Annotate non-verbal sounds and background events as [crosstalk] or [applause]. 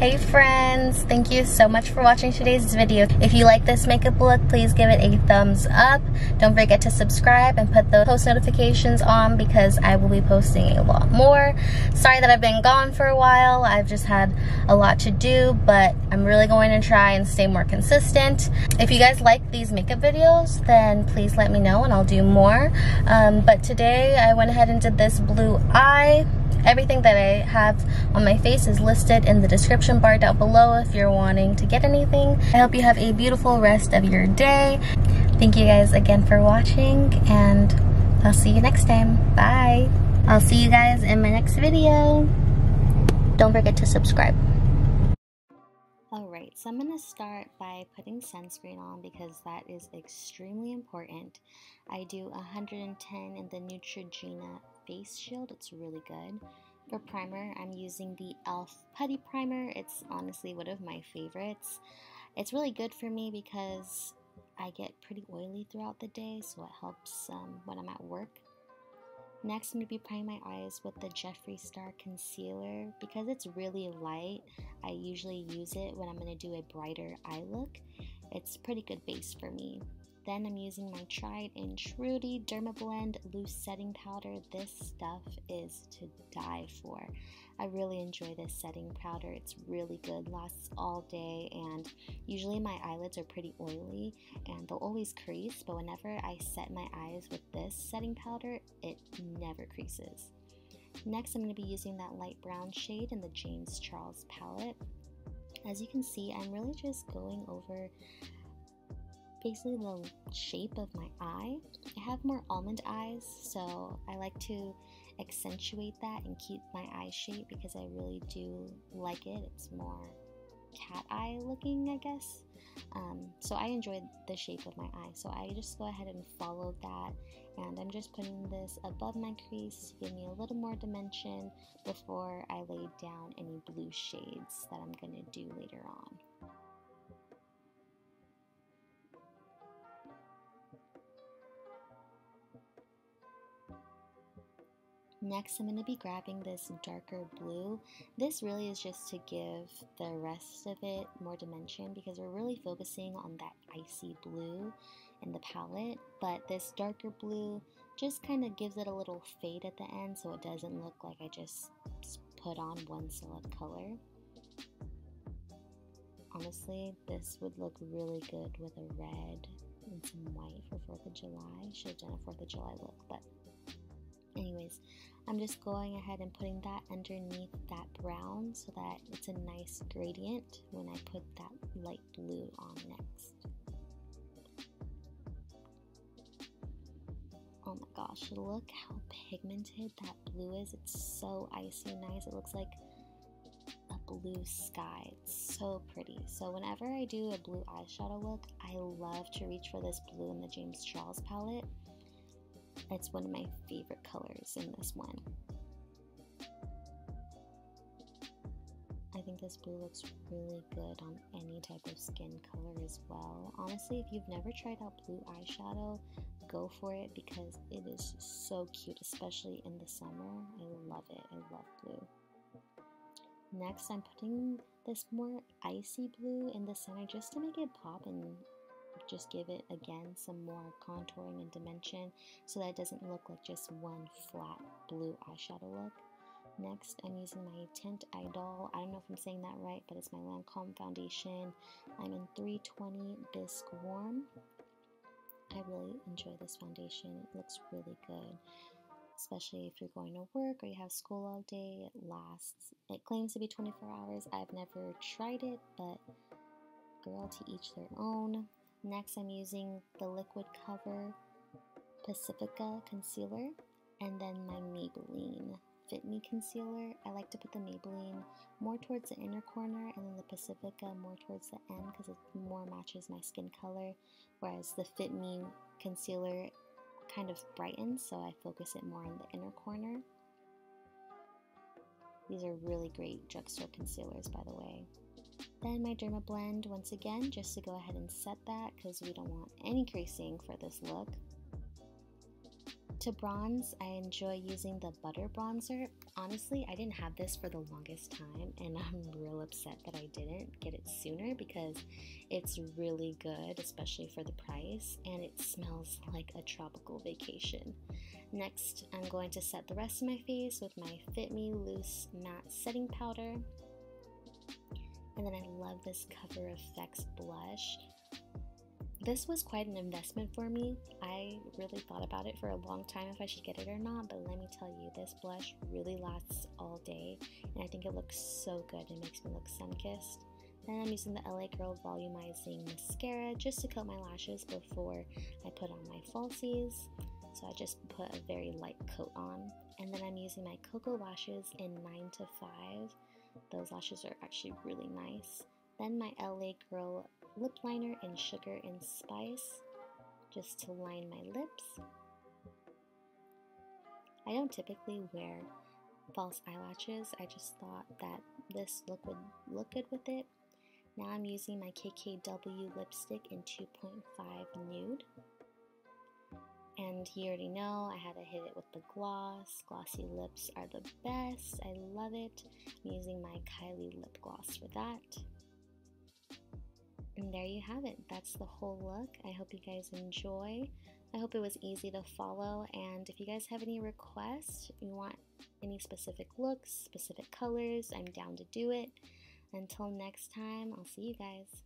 Hey friends, thank you so much for watching today's video. If you like this makeup look, please give it a thumbs up. Don't forget to subscribe and put the post notifications on because I will be posting a lot more. Sorry that I've been gone for a while. I've just had a lot to do, but I'm really going to try and stay more consistent. If you guys like these makeup videos, then please let me know and I'll do more. Um, but today I went ahead and did this blue eye Everything that I have on my face is listed in the description bar down below if you're wanting to get anything. I hope you have a beautiful rest of your day. Thank you guys again for watching and I'll see you next time. Bye. I'll see you guys in my next video. Don't forget to subscribe. Alright, so I'm going to start by putting sunscreen on because that is extremely important. I do 110 in the Neutrogena face shield. It's really good. For primer, I'm using the e.l.f. Putty Primer. It's honestly one of my favorites. It's really good for me because I get pretty oily throughout the day, so it helps um, when I'm at work. Next, I'm going to be priming my eyes with the Jeffree Star Concealer. Because it's really light, I usually use it when I'm going to do a brighter eye look. It's pretty good base for me. Then I'm using my tried and Trudy Dermablend Loose Setting Powder. This stuff is to die for. I really enjoy this setting powder. It's really good, lasts all day, and usually my eyelids are pretty oily and they'll always crease, but whenever I set my eyes with this setting powder, it never creases. Next, I'm going to be using that light brown shade in the James Charles palette. As you can see, I'm really just going over basically the shape of my eye. I have more almond eyes, so I like to accentuate that and keep my eye shape because I really do like it. It's more cat eye looking, I guess. Um, so I enjoyed the shape of my eye. So I just go ahead and follow that. And I'm just putting this above my crease to give me a little more dimension before I lay down any blue shades that I'm going to do later on. Next, I'm going to be grabbing this darker blue. This really is just to give the rest of it more dimension because we're really focusing on that icy blue in the palette. But this darker blue just kind of gives it a little fade at the end so it doesn't look like I just put on one solid color. Honestly, this would look really good with a red and some white for 4th of July. Should have done a 4th of July look, but anyways I'm just going ahead and putting that underneath that brown so that it's a nice gradient when I put that light blue on next. Oh my gosh, look how pigmented that blue is. It's so icy nice. It looks like a blue sky. It's so pretty. So whenever I do a blue eyeshadow look, I love to reach for this blue in the James Charles palette it's one of my favorite colors in this one. I think this blue looks really good on any type of skin color as well. Honestly, if you've never tried out blue eyeshadow, go for it because it is so cute, especially in the summer. I love it. I love blue. Next, I'm putting this more icy blue in the center just to make it pop and just give it again some more contouring and dimension so that it doesn't look like just one flat blue eyeshadow look. Next, I'm using my Teint Idole. I don't know if I'm saying that right, but it's my Lancome foundation. I'm in 320 Bisque Warm. I really enjoy this foundation. It looks really good, especially if you're going to work or you have school all day. It lasts. It claims to be 24 hours. I've never tried it, but girl, to each their own. Next, I'm using the Liquid Cover Pacifica Concealer and then my Maybelline Fit Me Concealer. I like to put the Maybelline more towards the inner corner and then the Pacifica more towards the end because it more matches my skin color, whereas the Fit Me Concealer kind of brightens, so I focus it more on the inner corner. These are really great drugstore concealers, by the way. Then my Derma Blend once again, just to go ahead and set that because we don't want any creasing for this look. To bronze, I enjoy using the Butter Bronzer. Honestly, I didn't have this for the longest time, and [laughs] I'm real upset that I didn't get it sooner because it's really good, especially for the price, and it smells like a tropical vacation. Next, I'm going to set the rest of my face with my Fit Me Loose Matte Setting Powder. And then I love this Cover FX blush. This was quite an investment for me. I really thought about it for a long time if I should get it or not, but let me tell you, this blush really lasts all day, and I think it looks so good. It makes me look sun-kissed. Then I'm using the LA Girl Volumizing Mascara just to coat my lashes before I put on my falsies. So I just put a very light coat on. And then I'm using my Koko lashes in 9 to 5. Those lashes are actually really nice. Then my LA Girl lip liner in Sugar and Spice just to line my lips. I don't typically wear false eyelashes. I just thought that this look would look good with it. Now I'm using my KKW lipstick in 2.5 nude. And you already know I had to hit it with the gloss. Glossy lips are the best. I love it. I'm using my Kylie lip gloss for that. And there you have it. That's the whole look. I hope you guys enjoy. I hope it was easy to follow. And if you guys have any requests, you want any specific looks, specific colors, I'm down to do it. Until next time, I'll see you guys.